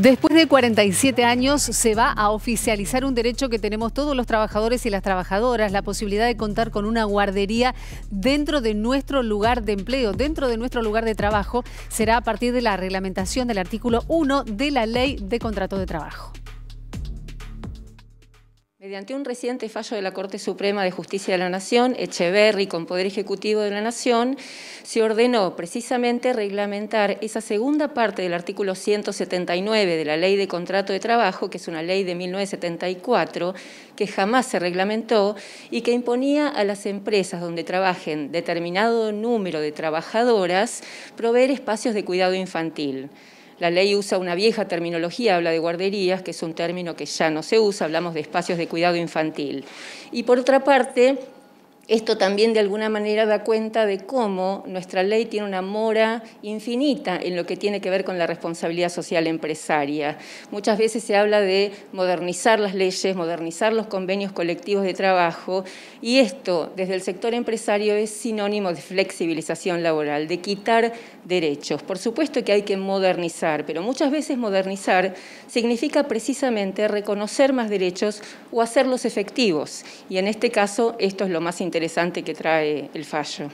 Después de 47 años se va a oficializar un derecho que tenemos todos los trabajadores y las trabajadoras, la posibilidad de contar con una guardería dentro de nuestro lugar de empleo, dentro de nuestro lugar de trabajo, será a partir de la reglamentación del artículo 1 de la Ley de Contrato de Trabajo. Mediante un reciente fallo de la Corte Suprema de Justicia de la Nación, Echeverry, con Poder Ejecutivo de la Nación, se ordenó precisamente reglamentar esa segunda parte del artículo 179 de la Ley de Contrato de Trabajo, que es una ley de 1974, que jamás se reglamentó y que imponía a las empresas donde trabajen determinado número de trabajadoras proveer espacios de cuidado infantil. La ley usa una vieja terminología, habla de guarderías, que es un término que ya no se usa, hablamos de espacios de cuidado infantil. Y por otra parte, esto también de alguna manera da cuenta de cómo nuestra ley tiene una mora infinita en lo que tiene que ver con la responsabilidad social empresaria. Muchas veces se habla de modernizar las leyes, modernizar los convenios colectivos de trabajo y esto desde el sector empresario es sinónimo de flexibilización laboral, de quitar derechos. Por supuesto que hay que modernizar, pero muchas veces modernizar significa precisamente reconocer más derechos o hacerlos efectivos y en este caso esto es lo más interesante interesante que trae el fallo.